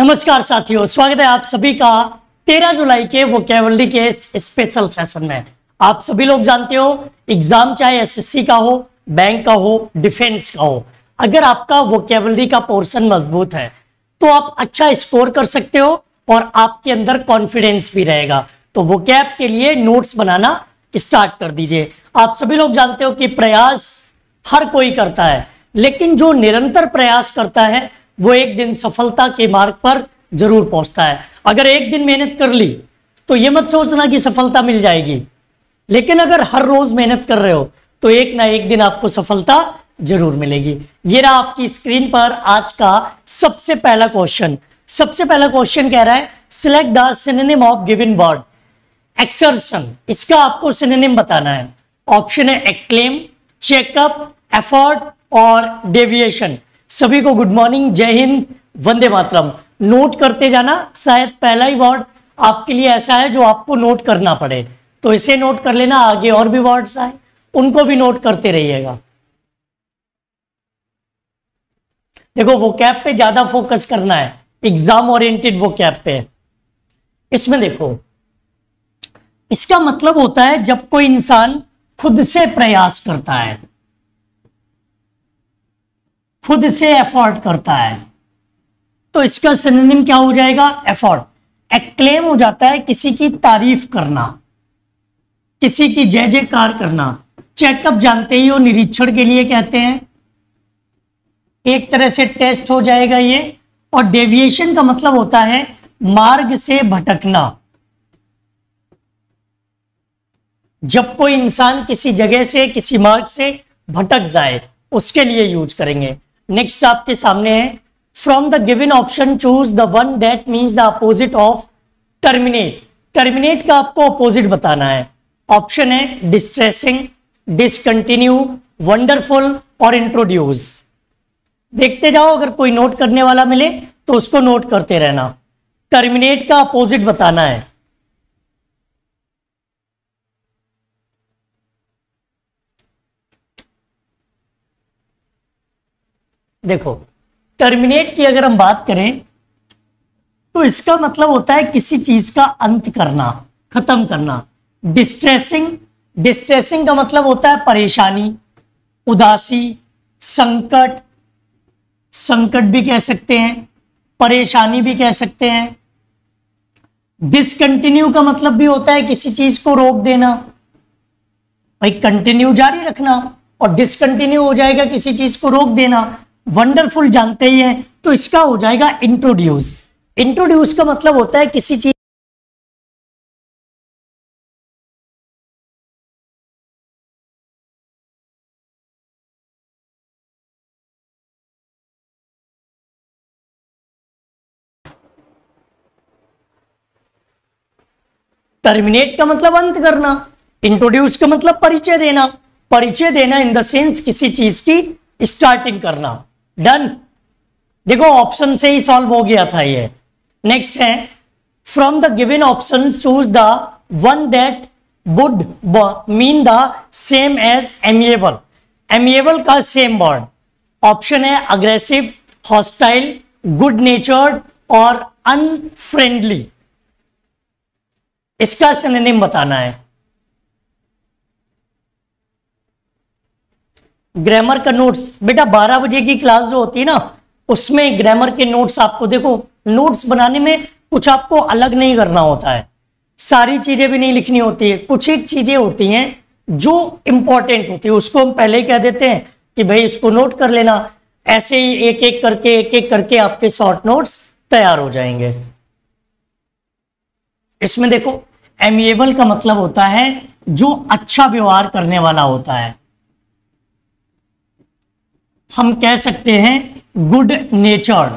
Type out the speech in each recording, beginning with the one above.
नमस्कार साथियों, स्वागत है आप सभी का 13 जुलाई के वोकेबलरी के स्पेशल सेशन में। आप सभी लोग जानते हो एग्ज़ाम चाहे एसएससी का हो बैंक का हो डिफेंस का हो, अगर आपका वोकेबलरी का पोर्शन मज़बूत है तो आप अच्छा स्कोर कर सकते हो और आपके अंदर कॉन्फिडेंस भी रहेगा। तो वो कैब के लिए नोट्स बनाना स्टार्ट कर दीजिए। आप सभी लोग जानते हो कि प्रयास हर कोई करता है, लेकिन जो निरंतर प्रयास करता है वो एक दिन सफलता के मार्ग पर ज़रूर पहुँचता है। अगर एक दिन मेहनत कर ली तो ये मत सोचना कि सफलता मिल जाएगी। लेकिन अगर हर रोज मेहनत कर रहे हो तो एक ना एक दिन आपको सफलता ज़रूर मिलेगी। ये रहा आपकी स्क्रीन पर आज का सबसे पहला क्वेश्चन। सबसे पहला क्वेश्चन कह रहा है select the synonym of given word exertion इसका आपको सिनेम बताना है। ऑप्शन है एक्लेम चेकअप एफर्ट और डेविएशन सभी को गुड मॉर्निंग जय हिंद, वंदे मातरम। नोट करते जाना, शायद पहला ही वर्ड आपके लिए ऐसा है जो आपको नोट करना पड़े। तो इसे नोट कर लेना, आगे और भी वर्ड्स आए, उनको भी नोट करते रहिएगा। देखो वो कैप पे ज़्यादा फोकस करना है। एग्ज़ाम ओरिएंटेड वो कैप पे। इसमें देखो, इसका मतलब होता है जब कोई इंसान खुद से प्रयास करता है। खुद से एफर्ट करता है। तो इसका सिनोनिम क्या हो जाएगा? एफर्ट एक्लेम हो जाता है किसी की तारीफ़ करना, किसी की जय जयकार करना। चेकअप जानते ही हो, निरीक्षण के लिए कहते हैं। एक तरह से टेस्ट हो जाएगा ये। और डेविएशन का मतलब होता है मार्ग से भटकना। जब कोई इंसान किसी जगह से, किसी मार्ग से भटक जाए, उसके लिए यूज़ करेंगे। नेक्स्ट आपके सामने है। From the given option choose the one that means the opposite of terminate terminate का आपको अपोजिट बताना है। ऑप्शन है डिस्ट्रेसिंग डिसकंटिन्यू वंडरफुल और इंट्रोड्यूस देखते जाओ, अगर कोई नोट करने वाला मिले तो उसको नोट करते रहना। टर्मिनेट का अपोजिट बताना है। देखो टर्मिनेट की अगर हम बात करें तो इसका मतलब होता है किसी चीज़ का अंत करना, खत्म करना। डिस्ट्रेसिंग डिस्ट्रेसिंग का मतलब होता है परेशानी, उदासी, संकट संकट भी कह सकते हैं, परेशानी भी कह सकते हैं। डिसकंटिन्यू का मतलब भी होता है किसी चीज़ को रोक देना, भाई कंटिन्यू जारी रखना, और डिसकंटिन्यू हो जाएगा किसी चीज़ को रोक देना। वंडरफुल जानते ही हैं तो इसका हो जाएगा इंट्रोड्यूस इंट्रोड्यूस का मतलब होता है किसी चीज़ टर्मिनेट का मतलब अंत करना इंट्रोड्यूस का मतलब परिचय देना. परिचय देना इन द सेंस किसी चीज़ की स्टार्टिंग करना. डन देखो ऑप्शन से ही सॉल्व हो गया था ये। नेक्स्ट है from the given option choose the one that would mean the same as amiable amiable का सेम वर्ड ऑप्शन है अग्रेसिव हॉस्टाइल गुड नेचर्ड और अनफ्रेंडली इसका सिनोनिम बताना है। ग्रामर का नोट्स। बेटा 12 बजे की क्लास जो होती है ना, उसमें ग्रामर के नोट्स आपको देखो, नोट्स बनाने में कुछ आपको अलग नहीं करना होता है। सारी चीज़ें भी नहीं लिखनी होती है। कुछ एक चीज़ें होती हैं जो इंपॉर्टेंट होती है। उसको हम पहले ही कह देते हैं कि भाई, इसको नोट कर लेना। ऐसे ही एक एक करके एक एक करके आपके शॉर्ट नोट्स तैयार हो जाएँगे। इसमें देखो एमिएबल का मतलब होता है जो अच्छा व्यवहार करने वाला होता है। हम कह सकते हैं गुड नेचर्ड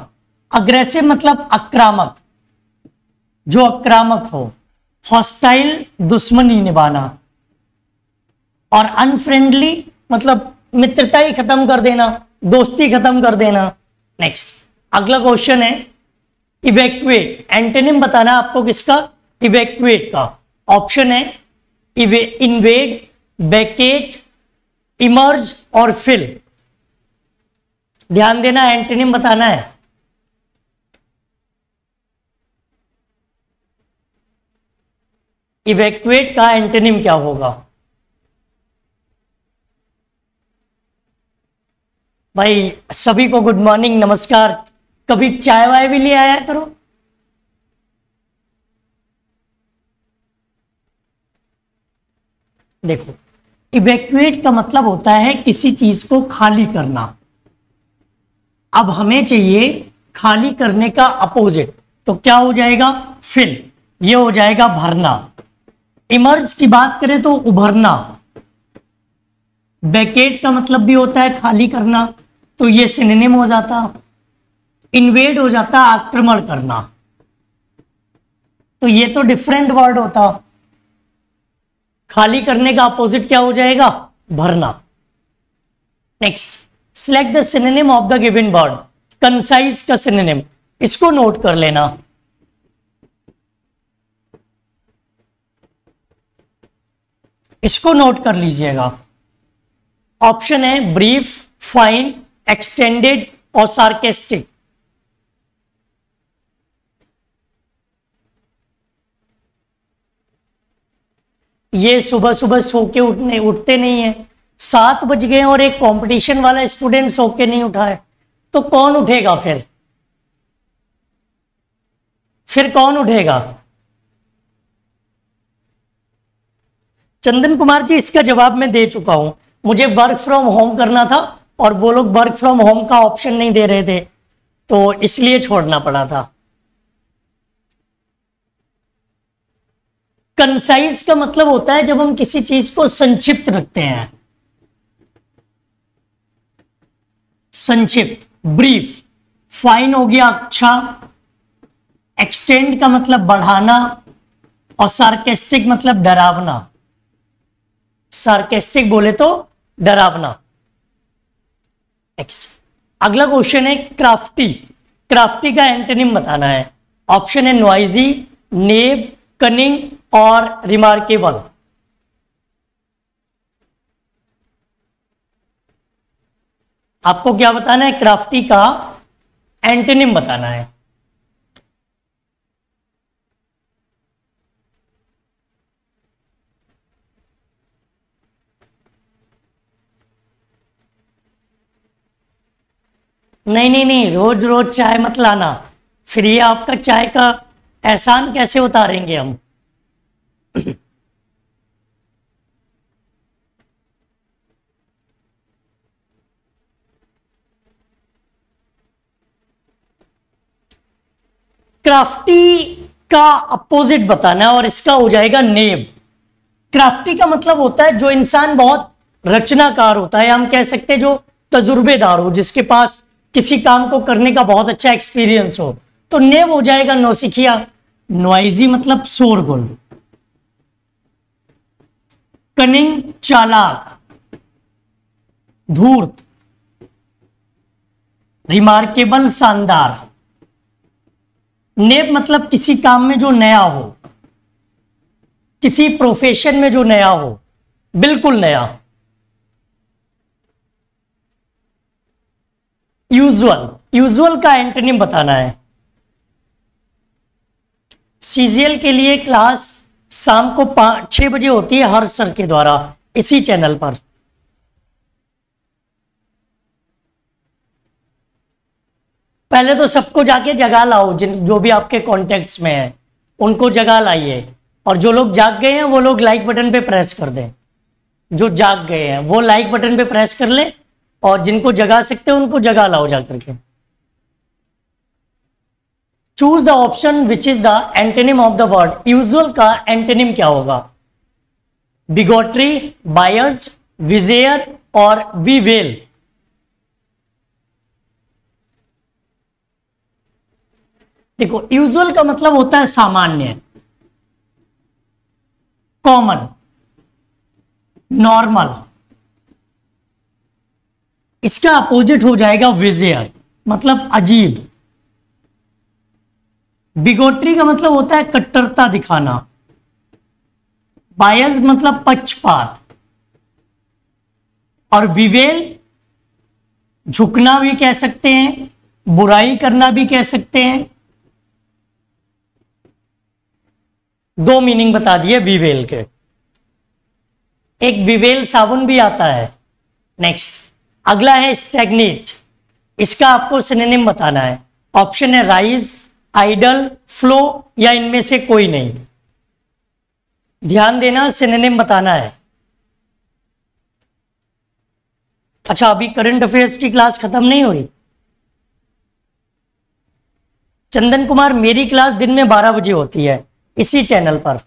अग्रेसिव मतलब आक्रामक. जो आक्रामक हो. हॉस्टाइल दुश्मनी निभाना. और अनफ्रेंडली मतलब मित्रता ही खत्म कर देना, दोस्ती खत्म कर देना. नेक्स्ट अगला क्वेश्चन है इवेक्वेट एंटेनिम बताना आपको किसका? इवेक्वेट का. ऑप्शन है इन्वेड बैकेट इमर्ज और फिल ध्यान देना एंटेनिम बताना है। इवेक्वेट का एंटेनिम क्या होगा? भाई, सभी को गुड मॉर्निंग नमस्कार। कभी चाय वाय भी ले आया करो। देखो इवेक्यूएट का मतलब होता है किसी चीज़ को खाली करना। अब हमें चाहिए खाली करने का अपोजिट तो क्या हो जाएगा? फिल ये हो जाएगा भरना। इमर्ज की बात करें तो उभरना। बैकेट का मतलब भी होता है खाली करना। तो ये सिनेम हो जाता। इन्वेड हो जाता आक्रमण करना। तो ये तो डिफरेंट वर्ड होता। खाली करने का अपोजिट क्या हो जाएगा? भरना। Next select the synonym of the given word concise का सिनेम इसको नोट कर लेना इसको नोट कर लीजिएगा ऑप्शन है ब्रीफ फाइन एक्सटेंडेड और सार्केस्टिक ये सुबह सुबह सो के उठने, उठते नहीं है। सात बज गए और एक कंपटीशन वाला स्टूडेंट सो के नहीं उठाए तो कौन उठेगा फिर? फिर कौन उठेगा? चंदन कुमार जी, इसका जवाब मैं दे चुका हूँ। मुझे वर्क फ्रॉम होम करना था और वो लोग वर्क फ्रॉम होम का ऑप्शन नहीं दे रहे थे तो इसलिए छोड़ना पड़ा था। कंसाइज का मतलब होता है जब हम किसी चीज़ को संक्षिप्त रखते हैं। संक्षिप्त ब्रीफ फाइन हो गया अच्छा। एक्सटेंड का मतलब बढ़ाना और सार्केस्टिक मतलब डरावना। सार्केस्टिक बोले तो डरावना। नेक्स्ट अगला क्वेश्चन है क्राफ्टी क्राफ्टी का एंटोनिम बताना है। ऑप्शन है नॉइजी नेब कनिंग और रिमार्केबल आपको क्या बताना है? क्राफ्टी का एंटेनिम बताना है। नहीं नहीं नहीं, रोज रोज चाय मत लाना। फिर ये आपका चाय का एहसान कैसे उतारेंगे हम? क्राफ्टी का अपोजिट बताना है और इसका हो जाएगा नेब क्राफ्टी का मतलब होता है जो इंसान बहुत रचनाकार होता है हम कह सकते हैं जो तजुर्बेदार हो, जिसके पास किसी काम को करने का बहुत अच्छा एक्सपीरियंस हो। तो नेब हो जाएगा नौसिखिया। नोइजी मतलब शोरगुल। कनिंग चालाक। धूर्त। रिमार्केबल शानदार। नेब मतलब किसी काम में जो नया हो, किसी प्रोफेशन में जो नया हो, बिल्कुल नया यूजुअल यूजुअल का एंटोनिम बताना है। सीजीएल के लिए क्लास शाम को पाँच, छह बजे होती है हर सर के द्वारा, इसी चैनल पर। पहले तो सबको जाके जगा लाओ, जिन, जो भी आपके कॉन्टेक्ट्स में है, उनको जगा लाइए। और जो लोग जाग गए हैं, वो लोग लाइक बटन पे प्रेस कर दें। जो जाग गए हैं, वो लाइक बटन पे प्रेस कर ले और जिनको जगा सकते हैं, उनको जगा लाओ जा करके choose the option which is the antonym of the word usual का एंटेनिम क्या होगा? बिगोट्री बायस्ड विजेयर और वीवेल देखो यूजुअल का मतलब होता है सामान्य। कॉमन नॉर्मल इसका अपोजिट हो जाएगा विजयर मतलब अजीब। बिगोट्री का मतलब होता है कट्टरता दिखाना। बायस मतलब पक्षपात। और विवेल, झुकना भी कह सकते हैं, बुराई करना भी कह सकते हैं। दो मीनिंग बता दिए विवेल के। एक विवेल साबुन भी आता है। नेक्स्ट, अगला है स्टेगनेट। इसका आपको सिनेम बताना है। ऑप्शन है राइज, आइडल, फ्लो या इनमें से कोई नहीं। ध्यान देना सिनेम बताना है। अच्छा अभी करंट अफेयर्स की क्लास खत्म नहीं हुई। चंदन कुमार, मेरी क्लास दिन में 12 बजे होती है। इसी चैनल पर।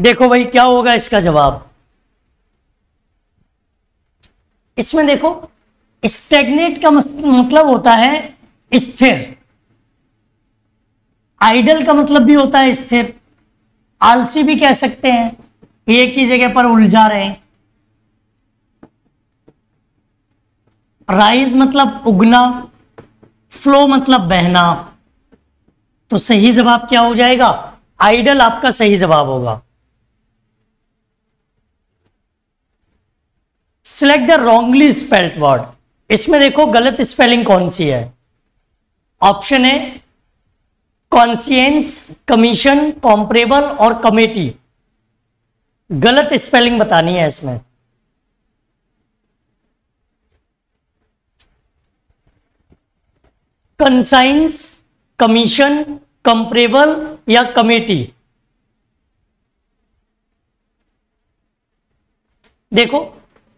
देखो भाई, क्या होगा इसका जवाब? इसमें देखो स्टेगनेट का मतलब होता है स्थिर। आइडल का मतलब भी होता है स्थिर। आलसी भी कह सकते हैं, एक ही जगह पर उलझा रहे हैं। राइज मतलब उगना फ्लो मतलब बहना। तो सही जवाब क्या हो जाएगा? आइडल आपका सही जवाब होगा। Select the wrongly spelled word इसमें देखो गलत स्पेलिंग कौन सी है? ऑप्शन है कॉन्सियंस कमीशन कॉम्परेबल और कमेटी गलत स्पेलिंग बतानी है इसमें। कंसाइंस कमीशन कंपरेबल या कमेटी देखो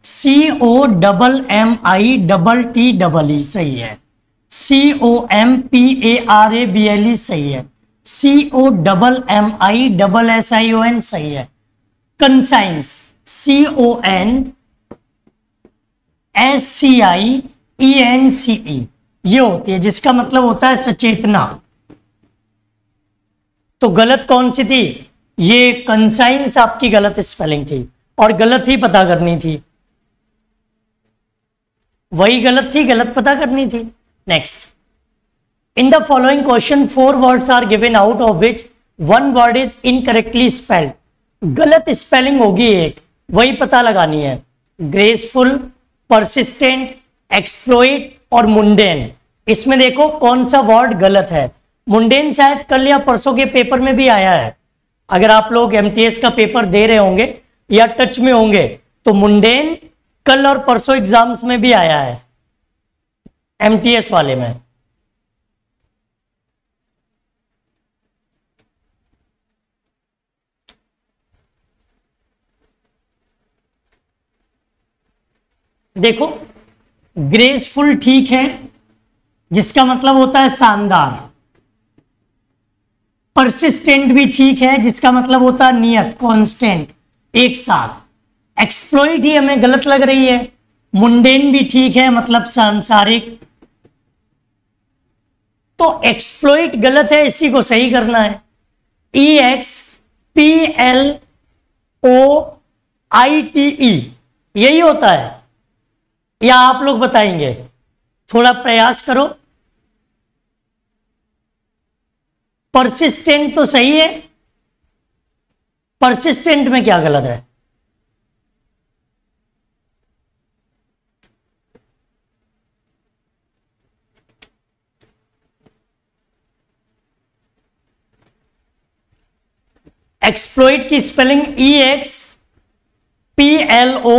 C O double M I double T double E सही है। C O M P A R A B L E सही है। C O double M I double S I O N सही है। Conscience C O N S C I E N C E ये होती है, जिसका मतलब होता है सचेतना। तो गलत कौन सी थी? ये कंसाइंस आपकी गलत स्पेलिंग थी और गलत ही पता करनी थी। वही गलत थी, गलत पता करनी थी। Next in the following question four words are given out of which one word is incorrectly spelled गलत स्पेलिंग होगी एक, वही पता लगानी है। ग्रेसफुल परसिस्टेंट एक्सप्लोइट और मुंडेन इसमें देखो कौन सा वर्ड गलत है। मुंडेन शायद कल या परसों के पेपर में भी आया है। अगर आप लोग एमटीएस का पेपर दे रहे होंगे या टच में होंगे तो मुंडेन कल और परसों एग्ज़ाम्स में भी आया है एमटीएस वाले में। देखो ग्रेसफुल ठीक है, जिसका मतलब होता है शानदार। परसिस्टेंट भी ठीक है, जिसका मतलब होता है नियत कांस्टेंट एक साथ। एक्सप्लोइट ही हमें गलत लग रही है। मुंडेन भी ठीक है मतलब सांसारिक। तो एक्सप्लोइट गलत है, इसी को सही करना है। E X P L O I T E यही होता है। या आप लोग बताएँगे, थोड़ा प्रयास करो। परसिस्टेंट तो सही है। परसिस्टेंट में क्या गलत है? एक्सप्लोइट की spelling E X P L O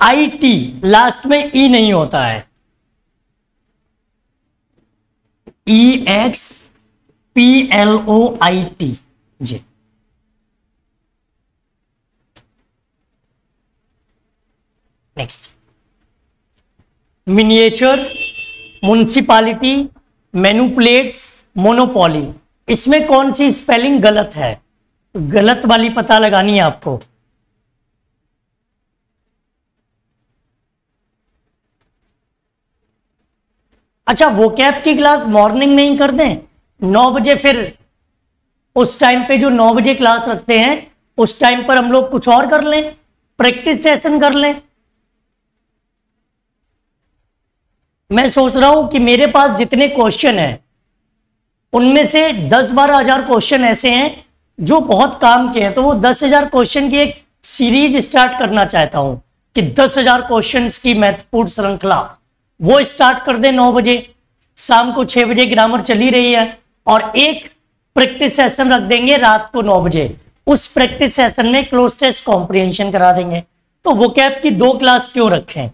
I T last में ई नहीं होता है। E X P L O I T ji. Next miniature municipality manipulates monopoly इसमें कौन सी स्पेलिंग गलत है? गलत वाली पता लगानी है आपको। अच्छा वो कैब की क्लास मॉर्निंग में ही कर दें। नौ बजे फिर उस टाइम पे जो नौ बजे क्लास रखते हैं, उस टाइम पर हम लोग कुछ और कर लें प्रैक्टिस सेशन कर लें। मैं सोच रहा हूँ कि मेरे पास जितने क्वेश्चन हैं उनमें से दस बारह हज़ार क्वेश्चन ऐसे हैं जो बहुत काम के हैं। तो वो दस हज़ार क्वेश्चन की एक सीरीज़ स्टार्ट करना चाहता हूँ कि दस हज़ार क्वेश्चन की महत्वपूर्ण श्रृंखला, वो स्टार्ट कर दे नौ बजे। शाम को छह बजे ग्रामर चली रही है और एक प्रैक्टिस सेशन रख देंगे रात को नौ बजे। उस प्रैक्टिस सेशन में क्लोज टेस्ट कॉम्प्रिहेंशन करा देंगे। तो वो कैब की दो क्लास क्यों रखें?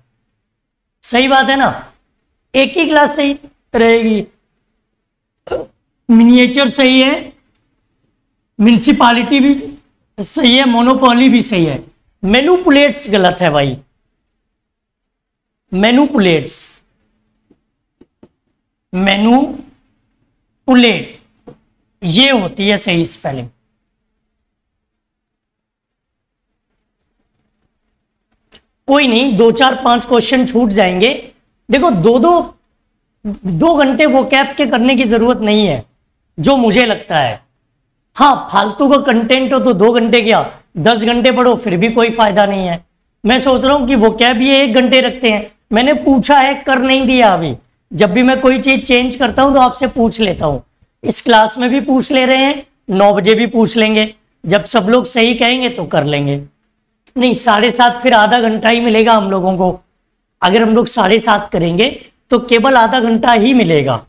सही बात है ना? एक ही क्लास सही रहेगी। मिनिएचर सही है। म्यूनिसिपालिटी भी सही है मोनोपोली भी सही है। मेनुपुलेट्स गलत है भाई। मेनुपुलेट्स मेनुपुलेट ये होती है सही स्पेलिंग कोई नहीं, दो चार पाँच क्वेश्चन छूट जाएँगे। देखो दो दो दो घंटे वो कैप के करने की ज़रूरत नहीं है। जो मुझे लगता है। हाँ फालतू का कंटेंट हो तो दो घंटे क्या, दस घंटे पढ़ो, फिर भी कोई फ़ायदा नहीं है। मैं सोच रहा हूँ कि वो कैब ये एक घंटे रखते हैं। मैंने पूछा है, कर नहीं दिया अभी। जब भी मैं कोई चीज़ चेंज करता हूँ तो आपसे पूछ लेता हूँ। इस क्लास में भी पूछ ले रहे हैं, नौ बजे भी पूछ लेंगे। जब सब लोग सही कहेंगे तो कर लेंगे। नहीं, साढ़े सात फिर आधा घंटा ही मिलेगा हम लोगों को। अगर हम लोग साढ़े सात करेंगे तो केवल आधा घंटा ही मिलेगा।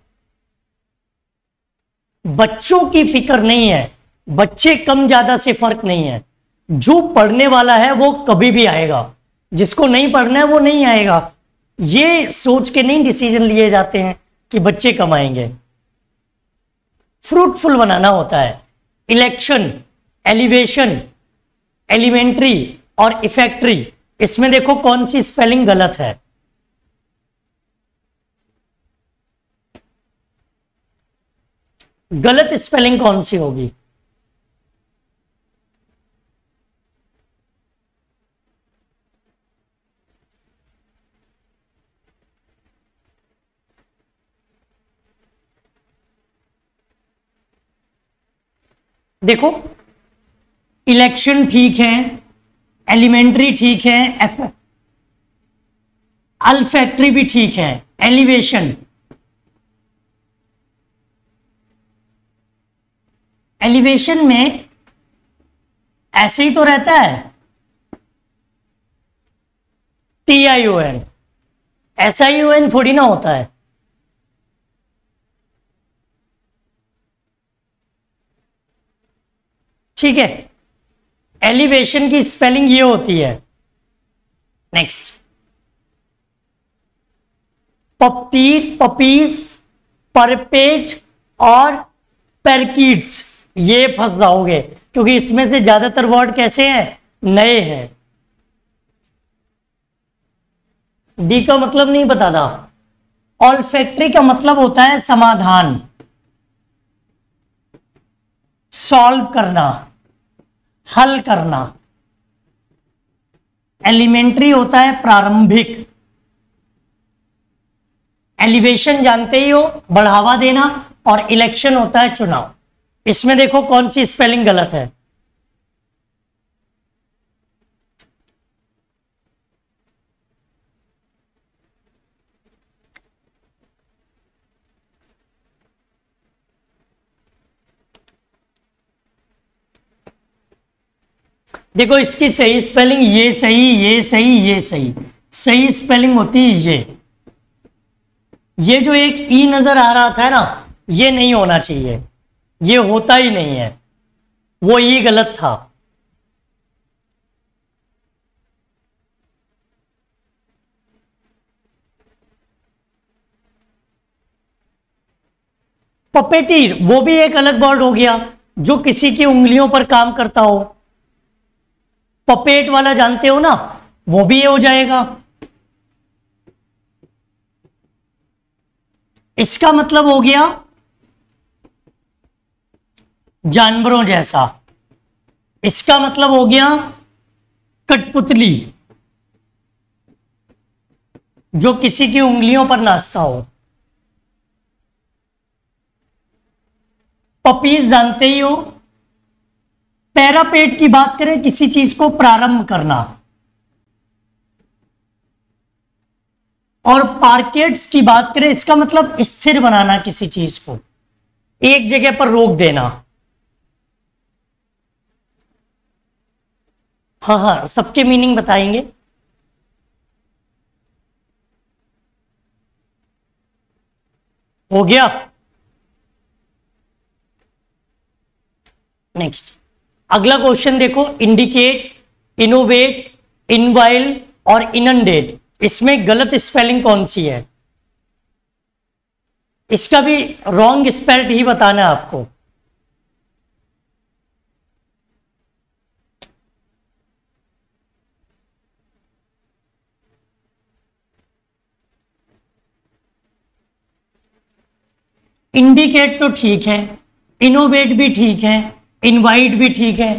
बच्चों की फ़िक्र नहीं है। बच्चे कम ज़्यादा से फ़र्क नहीं है। जो पढ़ने वाला है, वो कभी भी आएगा। जिसको नहीं पढ़ना है, वो नहीं आएगा। ये सोच के नहीं डिसीज़न लिए जाते हैं कि बच्चे कम आएँगे। फ्रूटफुल बनाना होता है। इलेक्शन एलिवेशन एलिमेंट्री और इफेक्ट्री इसमें देखो कौन सी स्पेलिंग गलत है। गलत स्पेलिंग कौन सी होगी? देखो, इलेक्शन ठीक है, एलिमेंट्री ठीक है, एफ़ अल्फैक्ट्री भी ठीक है, एलिवेशन। एलिवेशन में ऐसे ही तो रहता है। T I O N S I O N थोड़ी ना होता है। ठीक है। एलिवेशन की स्पेलिंग ये होती है। नेक्स्ट पपीर पपीज परपेट और पैरकीड्स ये फंस जाओगे, क्योंकि इसमें से ज़्यादातर वर्ड कैसे हैं? नए हैं। डी का मतलब नहीं था ऑल फैक्ट्री का मतलब होता है समाधान। सॉल्व करना। हल करना। एलिमेंट्री होता है प्रारंभिक। एलिवेशन जानते ही हो, बढ़ावा देना और इलेक्शन होता है चुनाव। इसमें देखो कौन सी स्पेलिंग गलत है। देखो इसकी सही स्पेलिंग ये सही ये सही ये सही। सही स्पेलिंग होती है ये। ये जो एक ई नज़र आ रहा था ना, ये नहीं होना चाहिए। ये होता ही नहीं है। वो ई गलत था। पपेटीर, वो भी एक अलग वर्ड हो गया, जो किसी की उंगलियों पर काम करता हो। पपेट वाला जानते हो ना, वो भी ये हो जाएगा। इसका मतलब हो गया जानवरों जैसा। इसका मतलब हो गया कठपुतली, जो किसी की उंगलियों पर नाचता हो। पपीज जानते ही हो, पैरापेट की बात करें, किसी चीज़ को प्रारंभ करना। और पार्केट्स की बात करें, इसका मतलब स्थिर बनाना किसी चीज़ को। एक जगह पर रोक देना। हाँ हाँ सबके मीनिंग बताएँगे। हो गया। नेक्स्ट अगला क्वेश्चन देखो इंडिकेट इनोवेट इनवाइल और इनडेट इसमें गलत स्पेलिंग कौन सी है? इसका भी रॉन्ग स्पेल्ट ही बताना है आपको। इंडिकेट तो ठीक है इनोवेट भी ठीक है इनवाइट भी ठीक है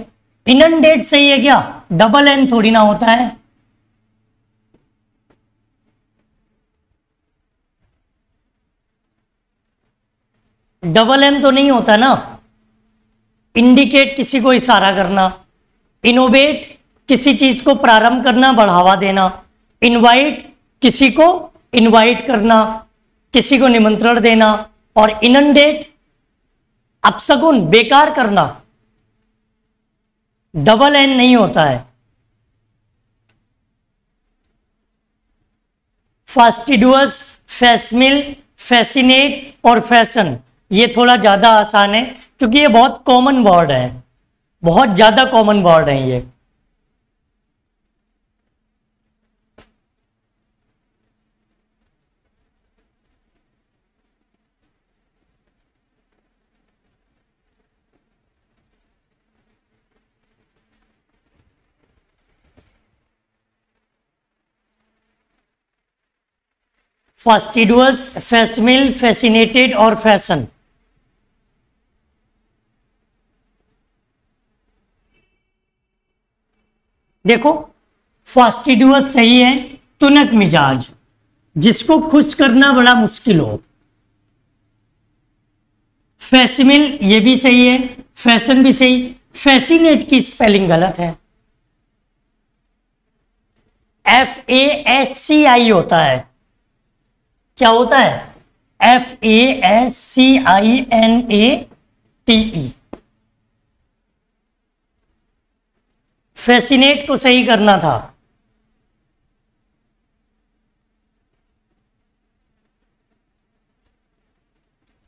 इनडेट सही है क्या? डबल एन थोड़ी ना होता है। डबल एन तो नहीं होता ना। इंडिकेट किसी को इशारा करना इनोवेट किसी चीज़ को प्रारंभ करना, बढ़ावा देना इनवाइट किसी को इनवाइट करना, किसी को निमंत्रण देना और इनडेट अपसगुन बेकार करना डबल एन नहीं होता है। फास्टिडुअस फैसमिल फैसिनेट और फ़ैशन ये थोड़ा ज़्यादा आसान है, क्योंकि ये बहुत कॉमन वर्ड है। बहुत ज़्यादा कॉमन वर्ड है ये। फास्टिडुअस फैसमिल फैसिनेटेड और फ़ैशन देखो फास्टिडुअस सही है, तुनक मिजाज। जिसको खुश करना बड़ा मुश्किल हो। फैसिमिल ये भी सही है फ़ैशन भी सही। फैसिनेट की स्पेलिंग गलत है। एफ़ ए एस सी आई होता है। क्या होता है? F A S C I N A T E fascinate को सही करना था।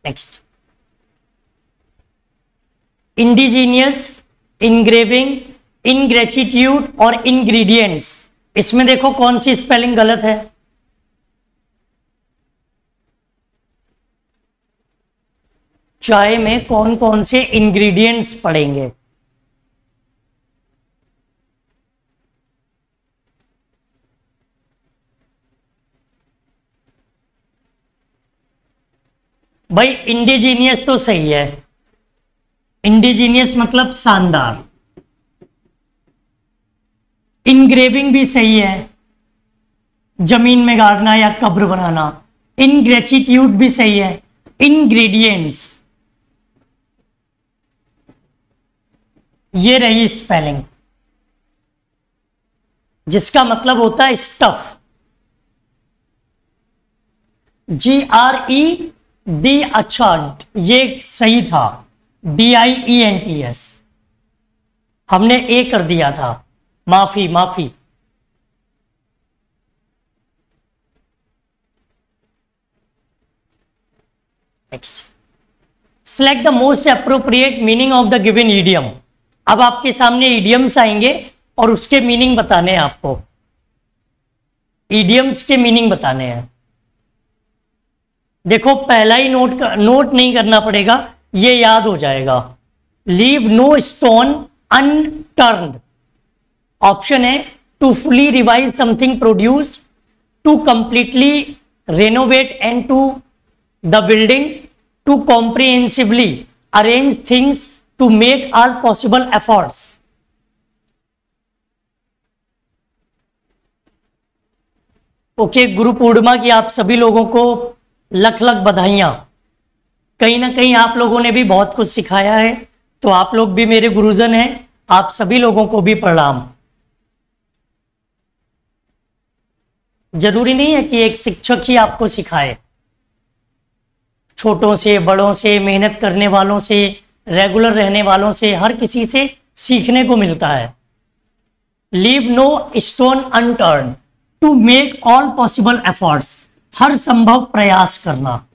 नेक्स्ट इंडिजीनियस इनग्रेविंग इनग्रेचिट्यूड और इंग्रेडिएंट्स इसमें देखो कौन सी स्पेलिंग गलत है? चाय में कौन कौन से इंग्रेडिएंट्स पड़ेंगे? भाई इंडिजीनियस तो सही है। इंडिजीनियस मतलब शानदार। इनग्रेविंग भी सही है। ज़मीन में गाड़ना या कब्र बनाना। इनग्रेचिट्यूड भी सही है। इंग्रेडिएंट्स ये रही स्पेलिंग जिसका मतलब होता है stuff G R E D अच्छा ये सही था। D I E N T S हमने ए कर दिया था। माफ़ी माफ़ी। Next select the most appropriate meaning of the given idiom अब आपके सामने ईडियम्स आएँगे और उसके मीनिंग बताने हैं आपको। ईडियम्स के मीनिंग बताने हैं। देखो पहला ही नोट कर, नोट नहीं करना पड़ेगा ये याद हो जाएगा। Leave no stone unturned option है to fully revise something produced to completely renovate and to the building to comprehensively arrange things to make all possible efforts okay Guru Purnima की आप सभी लोगों को लख लख बधाइयाँ कहीं ना कहीं आप लोगों ने भी बहुत कुछ सिखाया है तो आप लोग भी मेरे गुरुजन हैं आप सभी लोगों को भी प्रणाम ज़रूरी नहीं है कि एक शिक्षक ही आपको सिखाए छोटों से बड़ों से मेहनत करने वालों से रेगुलर रहने वालों से, हर किसी से सीखने को मिलता है। Leave no stone unturned to make all possible efforts हर संभव प्रयास करना।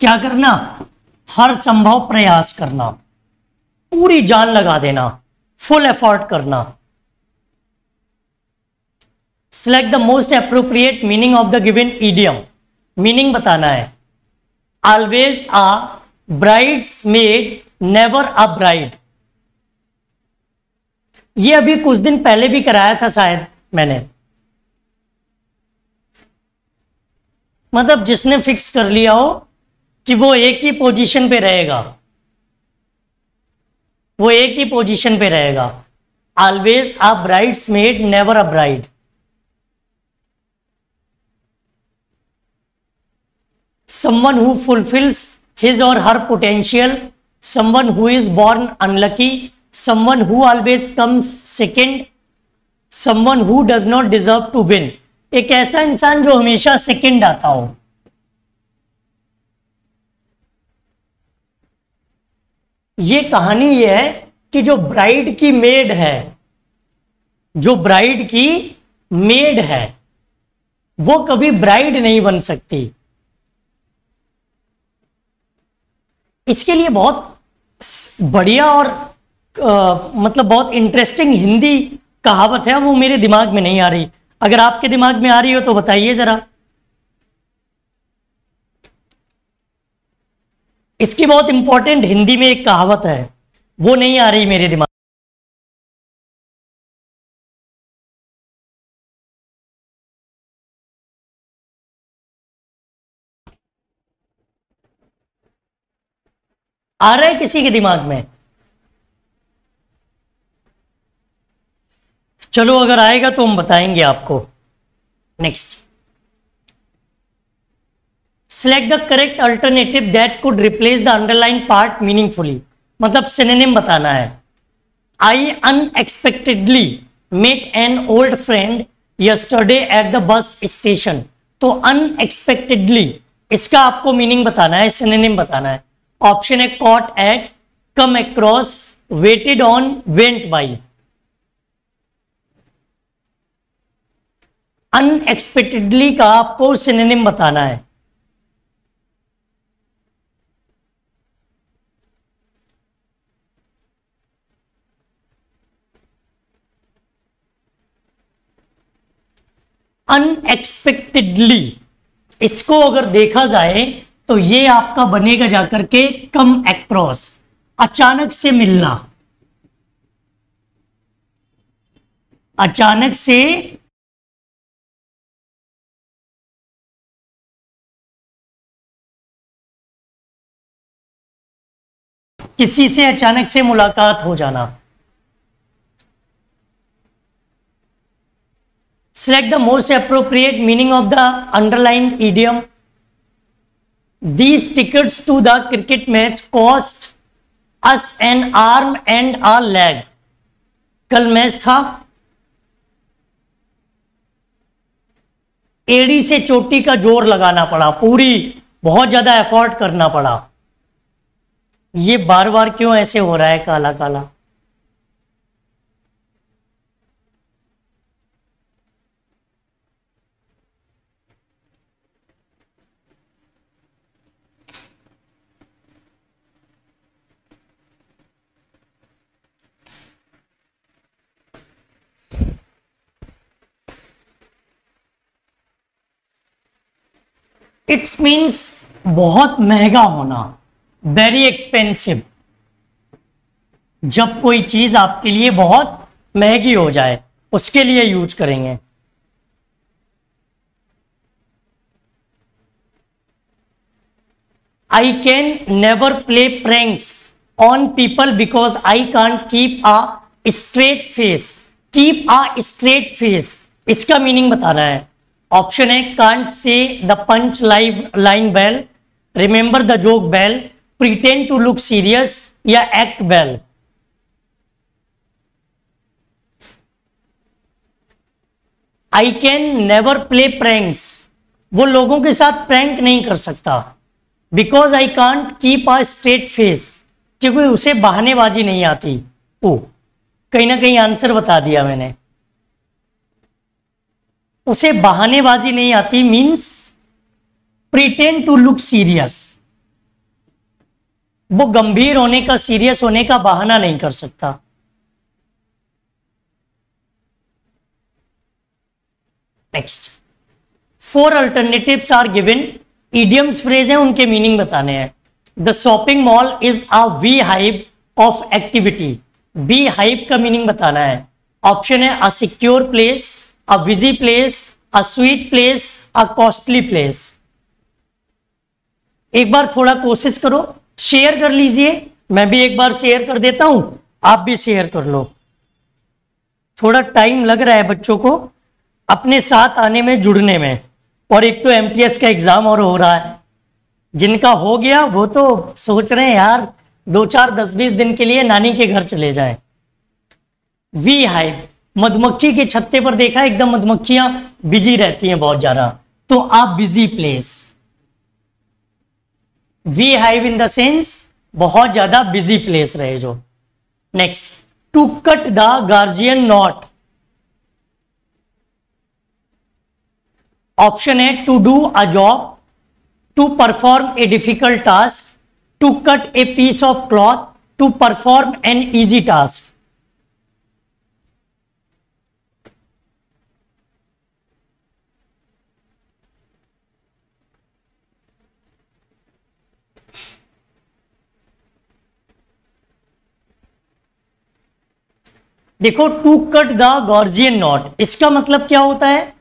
क्या करना? हर संभव प्रयास करना। पूरी जान लगा देना। फुल एफर्ट करना। Select the most appropriate meaning of the given idiom meaning बताना है। A bridesmaid never a bride ये अभी कुछ दिन पहले भी कराया था शायद मैंने। मतलब जिसने फिक्स कर लिया हो कि वो एक ही पोजीशन पे रहेगा। वो एक ही पोजीशन पे रहेगा। Always a bridesmaid never a bride someone who fulfils his और her potential someone who is born unlucky someone who always comes second someone who does not deserve to win एक ऐसा इंसान जो हमेशा सेकेंड आता हो। ये कहानी यह है कि जो ब्राइड की मेड है, जो ब्राइड की मेड है, वो कभी ब्राइड नहीं बन सकती। इसके लिए बहुत बढ़िया और आ, मतलब बहुत इंटरेस्टिंग हिंदी कहावत है वो मेरे दिमाग में नहीं आ रही। अगर आपके दिमाग में आ रही हो तो बताइए जरा। इसकी बहुत इंपॉर्टेंट हिंदी में एक कहावत है वो नहीं आ रही मेरे दिमाग आ रहा है किसी के दिमाग में? चलो, अगर आएगा तो हम बताएँगे आपको। Next select the correct alternative that could replace the underline part meaningfully मतलब सिनेनिम बताना है। I unexpectedly met an old friend yesterday at the bus station तो अनएक्सपेक्टेडली इसका आपको मीनिंग बताना है सिनेनिम बताना है। ऑप्शन है caught at come across waited on went by unexpectedly का आपको सिनेम बताना है. अनएक्सपेक्टेडली इसको अगर देखा जाए तो ये आपका बनेगा जाकर के कम एक्रॉस अचानक से मिलना। अचानक से किसी से अचानक से मुलाकात हो जाना। Select the most appropriate meaning of the underline idiom these tickets to the cricket match cost us an arm and a leg. कल मैच था। एड़ी से चोटी का ज़ोर लगाना पड़ा। पूरी बहुत ज़्यादा एफर्ट करना पड़ा। ये बार बार क्यों ऐसे हो रहा है काला काला इट्स मीन्स बहुत महँगा होना वेरी एक्सपेंसिव जब कोई चीज़ आपके लिए बहुत महँगी हो जाए, उसके लिए यूज़ करेंगे। I can never play pranks on people because I can't keep a straight face keep a straight face इसका मीनिंग बता रहा है। ऑप्शन है can't say the punch live line well remember the joke well pretend to look serious या act well I can never play pranks वो लोगों के साथ प्रैंक नहीं कर सकता। Because I can't keep a straight face क्योंकि उसे बहानेबाजी नहीं आती। ओ, कहीं ना कहीं आंसर बता दिया मैंने। उसे बहानेबाजी नहीं आती means pretend to look serious वो गंभीर होने का सीरियस होने का बहाना नहीं कर सकता। Next four alternatives are given idioms phrase है, उनके मीनिंग बताने हैं। The shopping mall is a bee hive of activity bee hive का मीनिंग बताना है। ऑप्शन है a secure place a busy place a sweet place a costly place एक बार थोड़ा कोशिश करो शेयर कर लीजिए। मैं भी एक बार शेयर कर देता हूँ, आप भी शेयर कर लो। थोड़ा टाइम लग रहा है बच्चों को अपने साथ आने में, जुड़ने में। और एक तो एमटीएस का एग्ज़ाम और हो रहा है। जिनका हो गया, वो तो सोच रहे हैं, यार, दो चार, दस, बीस दिन के लिए नानी के घर चले जाए। वी हाइव मधुमक्खी के छत्ते पर देखा, एकदम मधुमक्खियाँ बिज़ी रहती हैं बहुत ज़्यादा। तो आप busy place bee hive in the sense बहुत ज़्यादा बिज़ी प्लेस रहे जो। Next to cut the Gordian knot option है to do a job to perform a difficult task to cut a piece of cloth to perform an easy task देखो, to cut the Gordian knot, इसका मतलब क्या होता है?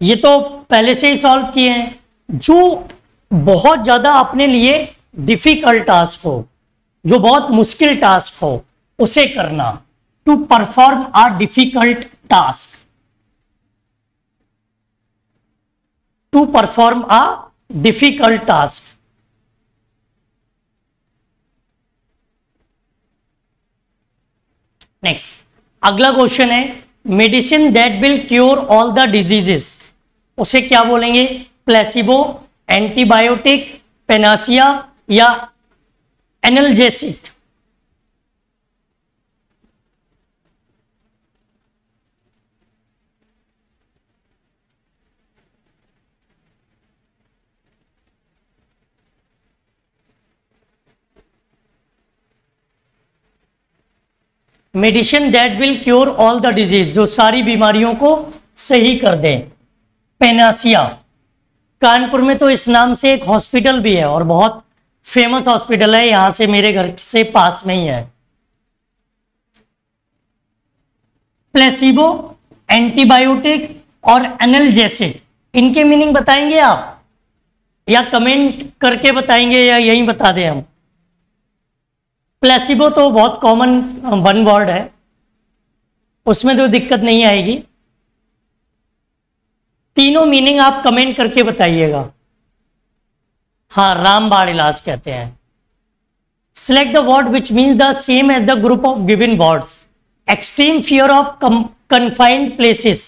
ये तो पहले से ही सॉल्व किए हैं। जो बहुत ज़्यादा अपने लिए डिफ़िकल्ट टास्क हो, जो बहुत मुश्किल टास्क हो, उसे करना। To perform a difficult task. To perform a difficult task. Next अगला क्वेश्चन है medicine that will cure all the diseases उसे क्या बोलेंगे? प्लेसिबो एंटीबायोटिक पेनासिया या analgesic medicine that will cure all the disease, जो सारी बीमारियों को सही कर दे। पेनासिया। कानपुर में तो इस नाम से एक हॉस्पिटल भी है और बहुत फ़ेमस हॉस्पिटल है, यहाँ से मेरे घर से पास में ही है। प्लेसिबो, एंटीबायोटिक और एनलजेसिक। इनके मीनिंग बताएँगे आप? या कमेंट करके बताएँगे या यही बता दें हम? प्लेसिबो तो बहुत कॉमन वन वर्ड है। उसमें तो दिक्कत नहीं आएगी। तीनों मीनिंग आप कमेंट करके बताइएगा। हाँ रामबाड़ इलाज कहते हैं। Select the word which means the same as the group of given words extreme fear of confined places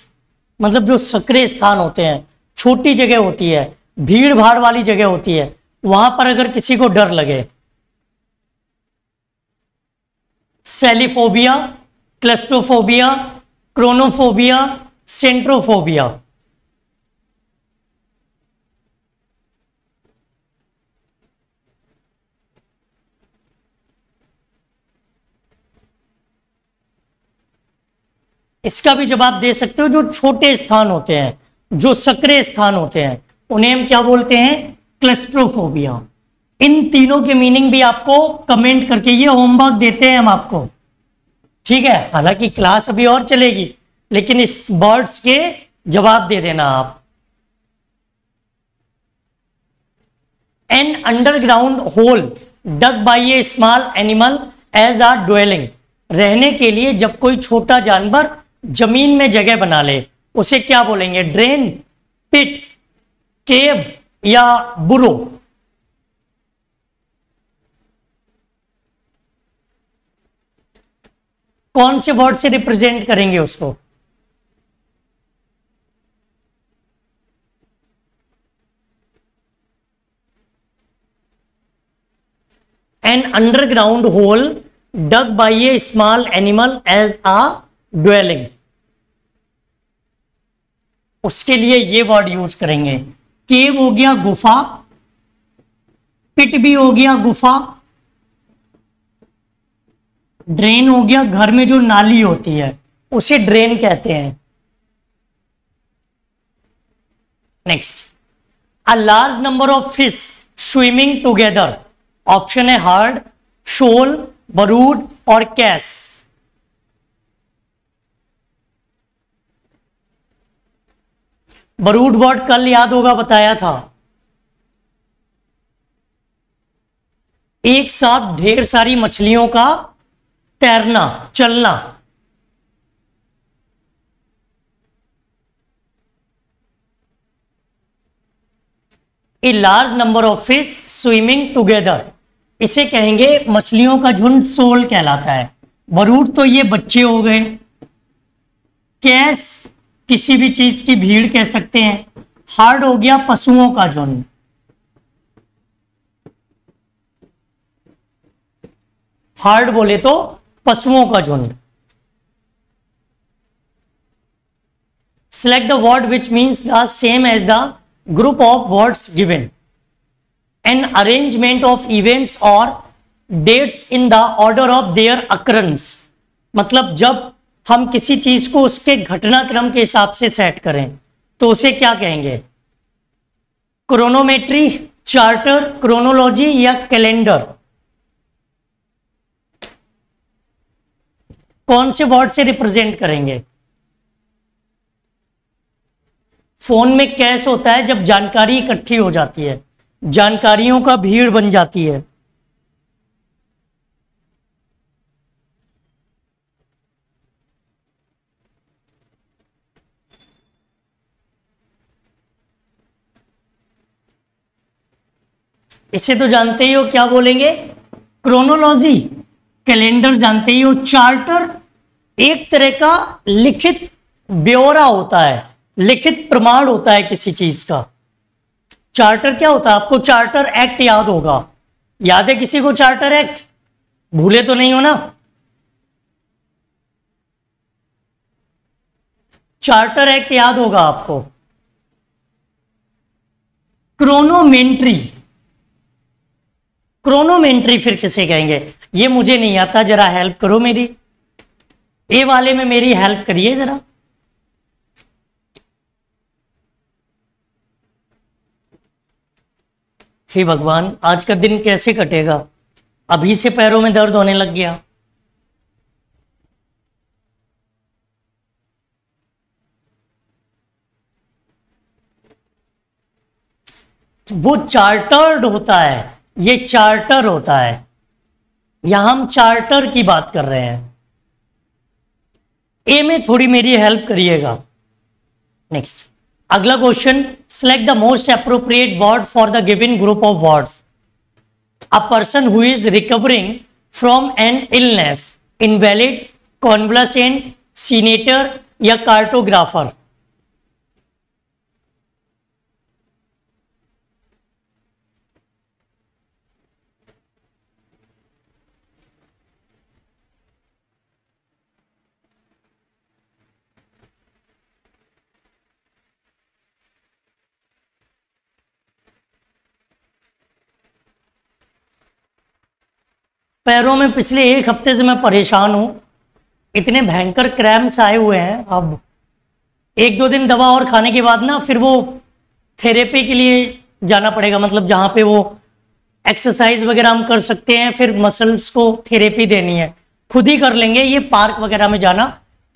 मतलब जो सक्रिय स्थान होते हैं, छोटी जगह होती है भीड़ भाड़ वाली जगह होती है, वहाँ पर अगर किसी को डर लगे सेलिफोबिया क्लस्ट्रोफोबिया क्रोनोफोबिया, सेंट्रोफोबिया। इसका भी जवाब दे सकते हो जो छोटे स्थान होते हैं, जो सक्रिय स्थान होते हैं, उन्हें हम क्या बोलते हैं? क्लस्ट्रोफोबिया इन तीनों के मीनिंग भी आपको कमेंट करके ये होमवर्क देते हैं हम आपको। ठीक है? हालाँकि क्लास अभी और चलेगी, लेकिन इस बर्ड्स के जवाब दे देना आप। An underground hole dug by a small animal as a dwelling रहने के लिए जब कोई छोटा जानवर ज़मीन में जगह बना ले, उसे क्या बोलेंगे? ड्रेन, पिट, केव या बुरो। कौन से वर्ड से रिप्रेजेंट करेंगे उसको? An underground hole dug by a small animal as a dwelling उसके लिए ये वर्ड यूज़ करेंगे। केव हो गया गुफा पिट भी हो गया गुफा ड्रेन हो गया घर में जो नाली होती है, उसे ड्रेन कहते हैं। Next a large number of fish swimming together option है हार्ड शोल बरूड और कैस बरूड वर्ड कल याद होगा, बताया था। एक साथ ढेर सारी मछलियों का तैरना, चलना। A large number of fish swimming together इसे कहेंगे मछलियों का झुंड सोल कहलाता है। बरूद तो ये बच्चे हो गए। कैस किसी भी चीज़ की भीड़ कह सकते हैं। हार्ड हो गया पशुओं का झुंड। हार्ड बोले तो पशुओं का झुंड। Select the word which means the same as the group of words given an arrangement of events और dates in the order of their occurrences मतलब जब हम किसी चीज़ को उसके घटनाक्रम के हिसाब से सेट करें तो उसे क्या कहेंगे? क्रोनोमेट्री चार्टर क्रोनोलॉजी या कैलेंडर कौन से वर्ड से रिप्रेजेंट करेंगे? फ़ोन में कैश होता है जब जानकारी इकट्ठी हो जाती है। जानकारियों का भीड़ बन जाती है। इसे तो जानते ही हो क्या बोलेंगे? क्रोनोलॉजी कैलेंडर जानते ही हो। चार्टर एक तरह का लिखित ब्यौरा होता है, लिखित प्रमाण होता है किसी चीज़ का। चार्टर क्या होता है? आपको चार्टर एक्ट याद होगा। याद है किसी को चार्टर एक्ट? भूले तो नहीं हो ना? चार्टर एक्ट याद होगा आपको। क्रोनोमेंट्री। क्रोनोमेंट्री फिर किसे कहेंगे? ये मुझे नहीं आता, जरा हेल्प करो मेरी। ए वाले में मेरी हेल्प करिए जरा। हे भगवान, आज का दिन कैसे कटेगा? अभी से पैरों में दर्द होने लग गया। वो चार्टर्ड होता है, ये चार्टर होता है। यहाँ हम चार्टर की बात कर रहे हैं। ए में थोड़ी मेरी हेल्प करिएगा। नेक्स्ट अगला question select the most appropriate word for the given group of words a person who is recovering from an illness invalid convalescent senator या कार्टोग्राफर पैरों में पिछले एक हफ़्ते से मैं परेशान हूँ। इतने भयंकर क्रैम्स आए हुए हैं अब। एक दो दिन दवा और खाने के बाद ना फिर वो थेरेपी के लिए जाना पड़ेगा मतलब जहाँ पे वो एक्सरसाइज वगैरह हम कर सकते हैं, फिर मसल्स को थेरेपी देनी है। खुद ही कर लेंगे, ये पार्क वगैरह में जाना।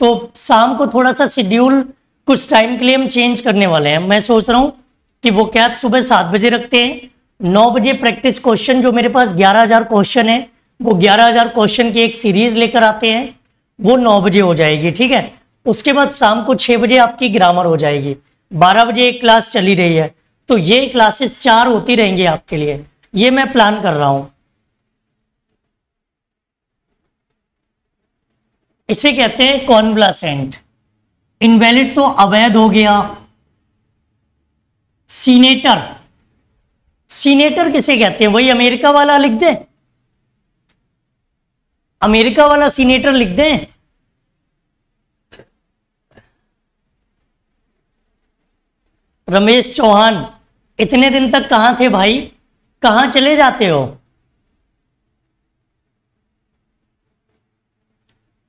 तो शाम को थोड़ा सा शेड्यूल कुछ टाइम के लिए हम चेंज करने वाले हैं। मैं सोच रहा हूँ कि वो कैब सुबह सात बजे रखते हैं। नौ बजे प्रैक्टिस क्वेश्चन जो मेरे पास ग्यारह हज़ार क्वेश्चन है। वो ग्यारह हज़ार क्वेश्चन की एक सीरीज़ लेकर आते हैं। वो नौ बजे हो जाएगी, ठीक है? उसके बाद शाम को छह बजे आपकी ग्रामर हो जाएगी। बारह बजे एक क्लास चली रही है। तो ये क्लासेस चार होती रहेंगी आपके लिए। ये मैं प्लान कर रहा हूँ। इसे कहते हैं कॉन्वलासेंट इनवैलिड तो अवैध हो गया। सीनेटर सीनेटर किसे कहते हैं? वही अमेरिका वाला लिख दे। अमेरिका वाला सीनेटर लिख दें। रमेश चौहान, इतने दिन तक कहाँ थे भाई? कहाँ चले जाते हो?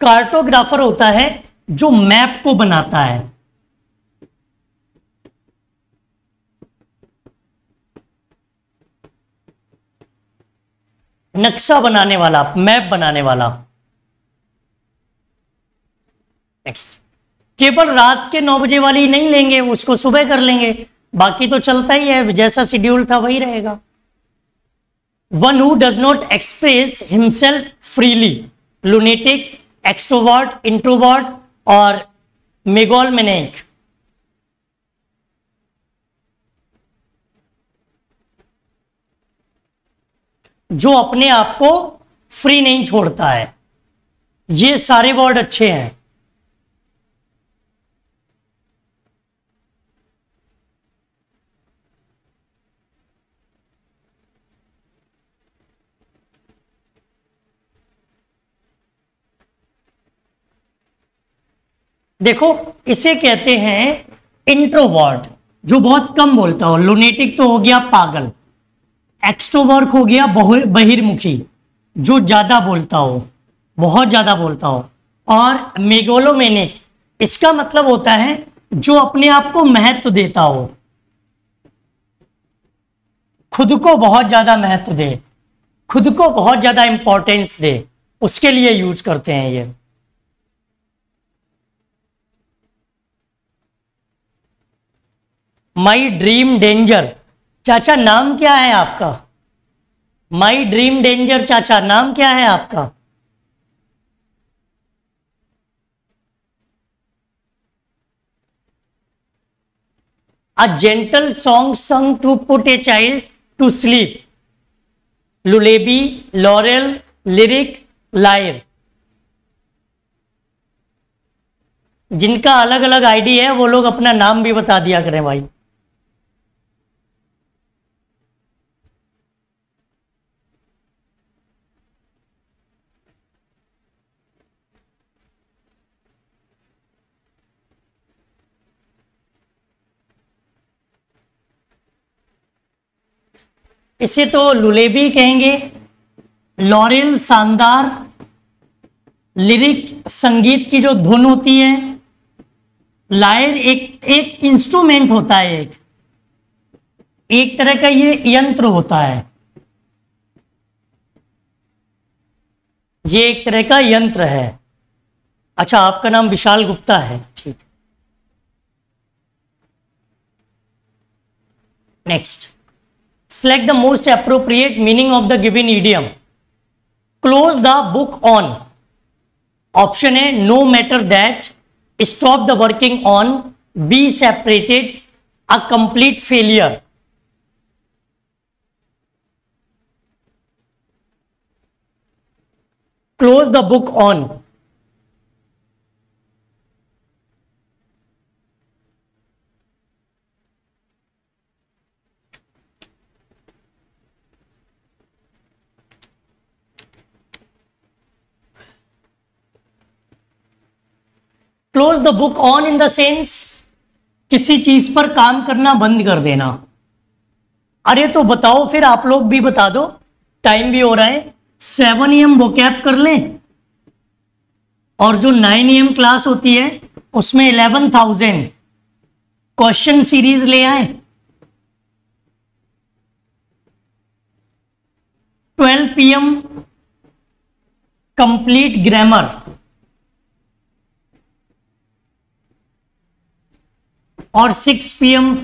कार्टोग्राफर होता है जो मैप को बनाता है। नक्शा बनाने वाला, मैप बनाने वाला। नेक्स्ट केवल रात के नौ बजे वाली नहीं लेंगे, उसको सुबह कर लेंगे। बाकी तो चलता ही है, जैसा शेड्यूल था वही रहेगा। One who does not express himself freely lunatic extrovert introvert और मेगोल मेनेक जो अपने आप को फ्री नहीं छोड़ता है। ये सारे वर्ड अच्छे हैं। देखो, इसे कहते हैं इंट्रोवर्ट जो बहुत कम बोलता हो। लोनेटिक तो हो गया, पागल। एक्सट्रोवर्क हो गया बहिर्मुखी, जो ज़्यादा बोलता हो, बहुत ज़्यादा बोलता हो। और मेगोलोमेनिक इसका मतलब होता है जो अपने आप को महत्व देता हो। खुद को बहुत ज़्यादा महत्व दे, खुद को बहुत ज़्यादा इंपॉर्टेंस दे, उसके लिए यूज़ करते हैं ये। माई ड्रीम डेंजर चाचा, नाम क्या है आपका? माई ड्रीम डेंजर चाचा, नाम क्या है आपका? A gentle song sung to put a child to sleep lullaby laurel lyric lyre जिनका अलग अलग आईडी है, वो लोग अपना नाम भी बता दिया करें भाई। इसे तो लुलेबी कहेंगे। लॉरेल शानदार लिरिक संगीत की जो धुन होती है, लायर एक एक इंस्ट्रूमेंट होता है एक। एक तरह का ये यंत्र होता है। ये एक तरह का यंत्र है। अच्छा आपका नाम विशाल गुप्ता है। ठीक। Next select the most appropriate meaning of the given idiom. Close the book on. Option a no matter that. Stop the working on. Be separated. A complete failure. Close the book on close the book on in the sense किसी चीज़ पर काम करना बंद कर देना। अरे तो बताओ, फिर आप लोग भी बता दो। टाइम भी हो रहा है। सेवन ई एम वोकैप कर लें। और जो नाइन ई एम क्लास होती है, उसमें इलेवन थाउज़ेंड क्वेश्चन सीरीज़ ले आए। Twelve P M complete grammar और 6 पीएम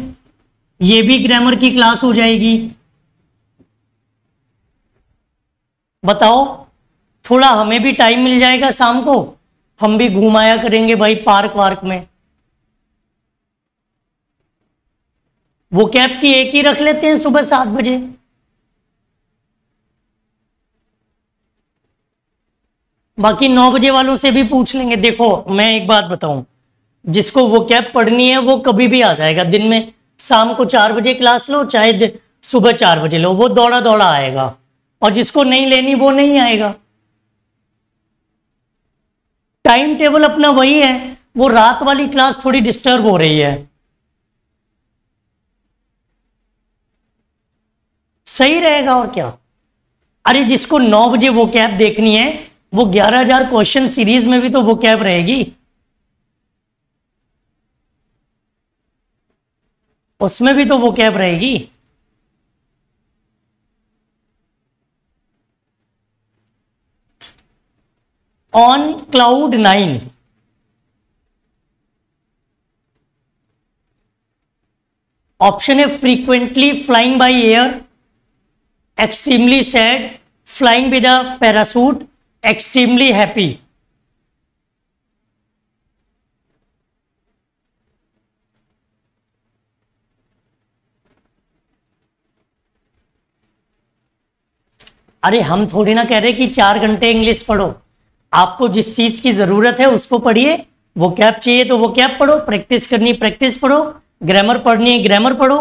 ये भी ग्रामर की क्लास हो जाएगी। बताओ, थोड़ा हमें भी टाइम मिल जाएगा शाम को। हम भी घुमाया करेंगे भाई पार्क वार्क में। वो कैब की एक ही रख लेते हैं सुबह सात बजे। बाकी नौ बजे वालों से भी पूछ लेंगे। देखो, मैं एक बात बताऊँ जिसको वो कैब पढ़नी है, वो कभी भी आ जाएगा। दिन में शाम को चार बजे क्लास लो, चाहे सुबह चार बजे लो, वो दौड़ा दौड़ा आएगा। और जिसको नहीं लेनी, वो नहीं आएगा। टाइम टेबल अपना वही है। वो रात वाली क्लास थोड़ी डिस्टर्ब हो रही है। सही रहेगा और क्या? अरे, जिसको नौ बजे वो कैब देखनी है, वो ग्यारह हज़ार क्वेश्चन सीरीज़ में भी तो वो कैब रहेगी। उसमें भी तो वो कैब रहेगी। ऑन क्लाउड नाइन ऑप्शन है frequently flying by air extremely sad flying with a parachute extremely happy अरे, हम थोड़ी ना कह रहे कि चार घंटे इंग्लिश पढ़ो। आपको जिस चीज़ की ज़रूरत है, उसको पढ़िए। वो कैप चाहिए तो वो कैप पढ़ो। प्रैक्टिस करनी, प्रैक्टिस पढ़ो। ग्रामर पढ़नी है, ग्रामर पढ़ो।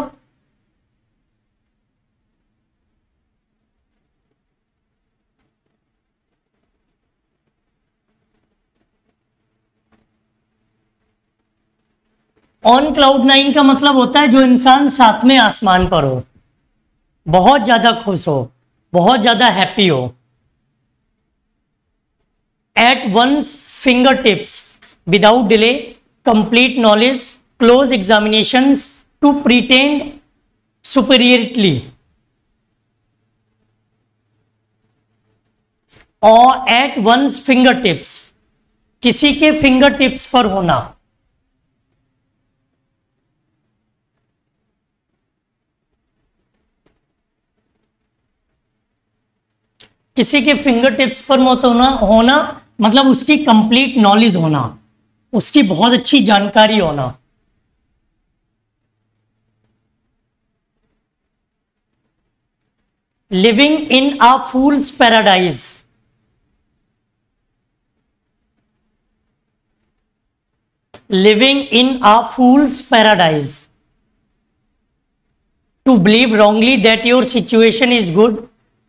ऑन क्लाउड नाइन का मतलब होता है जो इंसान सातवें आसमान पर हो। बहुत ज़्यादा खुश हो। बहुत ज़्यादा हैप्पी हो। At one's finger tips without delay complete knowledge close examination to pretend superiorly और एट वंस फिंगर टिप्स किसी के फिंगर टिप्स पर होना। किसी के फिंगर टिप्स पर मत होना होना मतलब उसकी कंप्लीट नॉलेज होना, उसकी बहुत अच्छी जानकारी होना। Living in a fool's paradise living in a fool's paradise to believe wrongly that your situation is good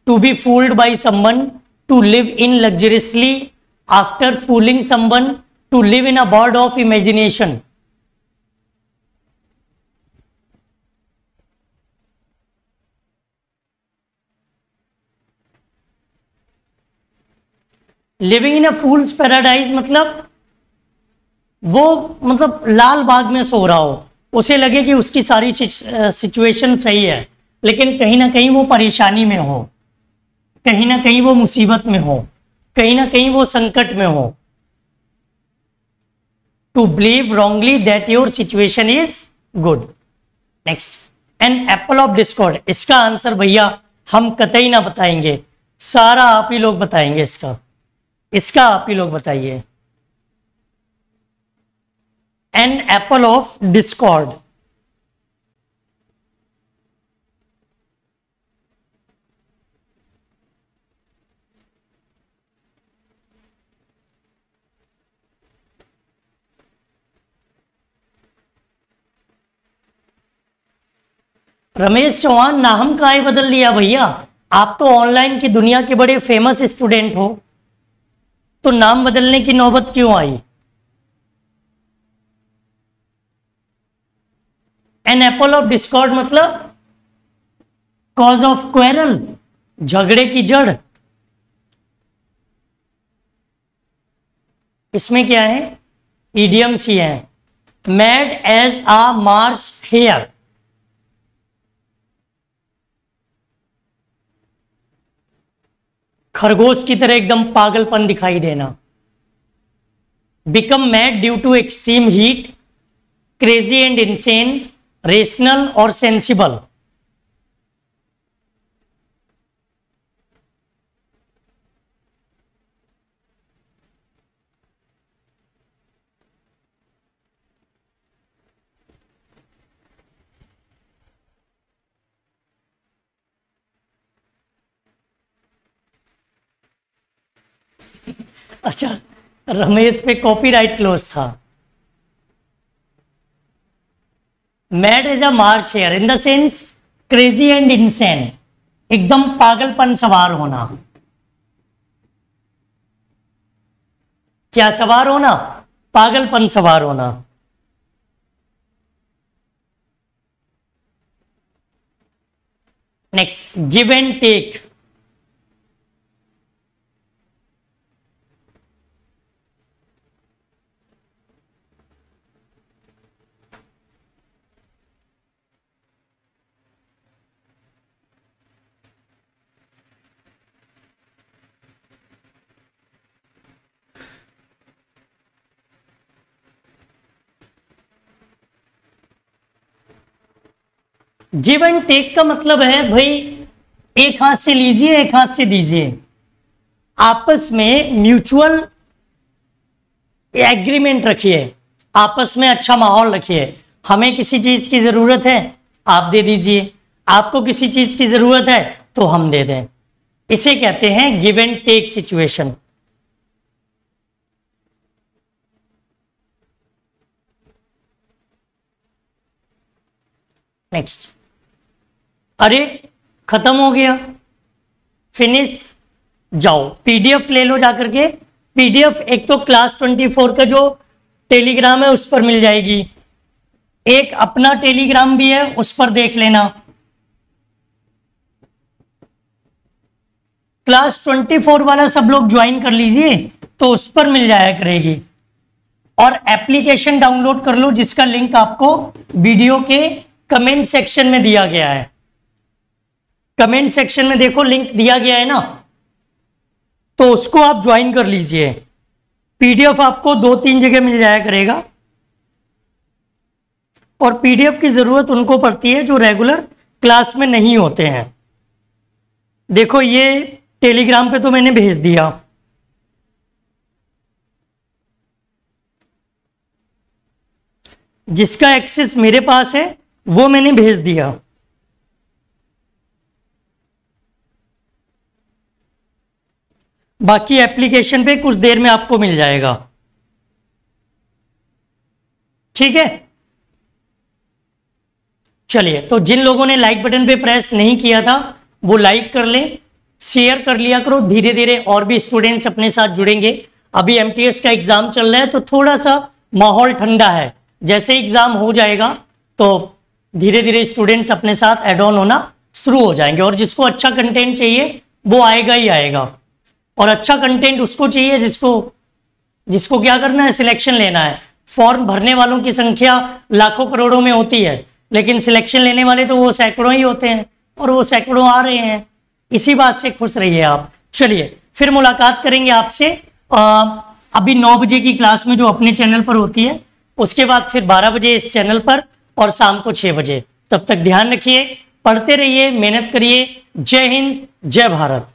to be fooled by someone to live in luxuriously after fooling someone to live in a world of imagination living in a fool's paradise मतलब वो मतलब लाल बाग में सो रहा हो। उसे लगे कि उसकी सारी सिचुएशन सही है, लेकिन कहीं ना कहीं वो परेशानी में हो। कहीं ना कहीं वो मुसीबत में हो, कहीं ना कहीं वो संकट में हो। To believe wrongly that your situation is good next an apple of discord इसका आंसर भैया हम कतई ना बताएँगे। सारा आप ही लोग बताएँगे इसका। इसका आप ही लोग बताइए। An apple of discord Ramesh Chauhan नाम का ही बदल लिया भैया। आप तो ऑनलाइन की दुनिया के बड़े फ़ेमस स्टूडेंट हो। तो नाम बदलने की नौबत क्यों आई? एन एप्पल ऑफ़ डिस्कॉर्ड मतलब? कॉज ऑफ़ क्वेरल झगड़े की जड़। इसमें क्या है? ईडियम सी है। Mad as a March hare खरगोश की तरह एकदम पागलपन दिखाई देना। Become mad due to extreme heat crazy and insane rational और सेंसिबल अच्छा रमेश पे कॉपीराइट क्लोज था। Mad is a March hare in the sense crazy and insane एकदम पागलपन सवार होना। क्या सवार होना? पागलपन सवार होना। Next give and take give and take का मतलब है, भाई, एक हाथ से लीजिए, एक हाथ से दीजिए। आपस में म्यूचुअल एग्रीमेंट रखिए। आपस में अच्छा माहौल रखिए। हमें किसी चीज़ की ज़रूरत है, आप दे दीजिए। आपको किसी चीज़ की ज़रूरत है तो हम दे दें। इसे कहते हैं give and take situation next अरे, खत्म हो गया। फिनिश जाओ। पीडीएफ ले लो जाकर के। पीडीएफ एक तो क्लास ट्वेंटी फोर का जो टेलीग्राम है, उस पर मिल जाएगी। एक अपना टेलीग्राम भी है, उस पर देख लेना। क्लास ट्वेंटी फोर वाला सब लोग ज्वाइन कर लीजिए तो उस पर मिल जाया करेगी। और एप्लीकेशन डाउनलोड कर लो, जिसका लिंक आपको वीडियो के कमेंट सेक्शन में दिया गया है। कमेंट सेक्शन में देखो लिंक दिया गया है ना? तो उसको आप ज्वाइन कर लीजिए। पीडीएफ आपको दो तीन जगह मिल जाया करेगा। और पीडीएफ की ज़रूरत उनको पड़ती है जो रेगुलर क्लास में नहीं होते हैं। देखो, ये टेलीग्राम पे तो मैंने भेज दिया। जिसका एक्सेस मेरे पास है, वो मैंने भेज दिया। बाकी एप्लीकेशन पे कुछ देर में आपको मिल जाएगा। ठीक है? चलिए तो जिन लोगों ने लाइक बटन पे प्रेस नहीं किया था, वो लाइक कर लें शेयर कर लिया करो धीरे धीरे और भी स्टूडेंट्स अपने साथ जुड़ेंगे। अभी एमटीएस का एग्ज़ाम चल रहा है तो थोड़ा सा माहौल ठंडा है। जैसे एग्ज़ाम हो जाएगा तो धीरे धीरे स्टूडेंट्स अपने साथ एड ऑन होना शुरू हो जाएँगे और जिसको अच्छा कंटेंट चाहिए, वो आएगा ही आएगा। और अच्छा कंटेंट उसको चाहिए जिसको जिसको क्या करना है? सिलेक्शन लेना है। फॉर्म भरने वालों की संख्या लाखों करोड़ों में होती है। लेकिन सिलेक्शन लेने वाले तो वो सैकड़ों ही होते हैं और वो सैकड़ों आ रहे हैं। इसी बात से खुश रहिए आप। चलिए, फिर मुलाकात करेंगे आपसे। अभी नौ बजे की क्लास में जो अपने चैनल पर होती है, उसके बाद फिर बारह बजे इस चैनल पर और शाम को छह बजे। तब तक ध्यान रखिए, पढ़ते रहिए, मेहनत करिए। जय हिंद, जय भारत।